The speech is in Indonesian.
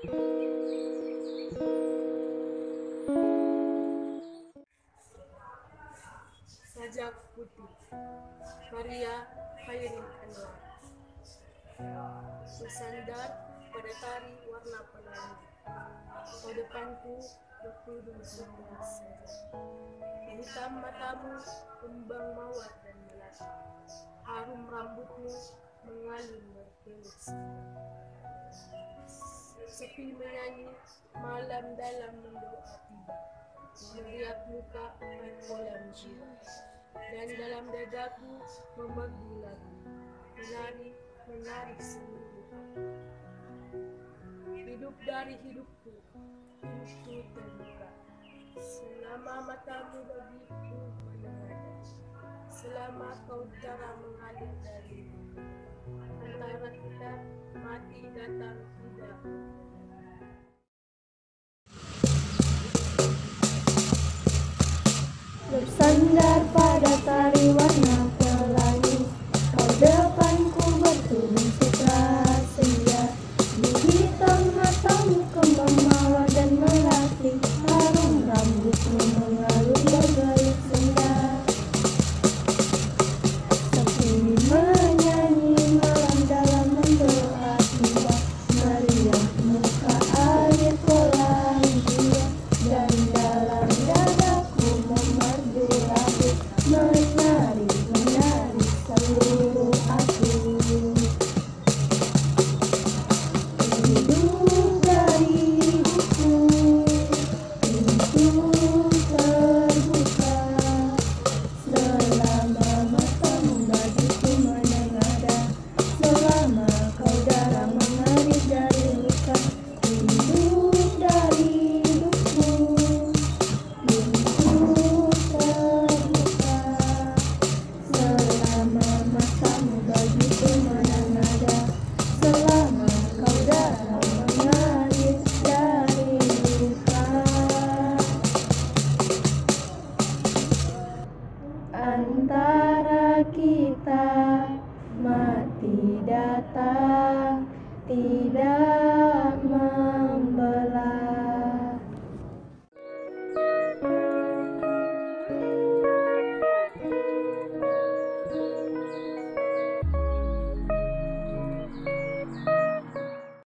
Sajak Putih Maria Khairin Anwar. Bersandar pada tari warna pelangi. Kau depanku berkerudung saja. Hitam matamu kembang mawar dan melati Harum rambutmu mengalun berkelus Sepi menyanyi malam dalam mendoa tiba Meriap muka kolam jiwa Dan dalam dadaku memerdu lagu. Menari, menari seluruh Hidup dari hidupku Hidupku terbuka. Selama matamu bagiku menengadah Selama kau cara mengalir dari. Antara kita mati datang tidak सं datang tidak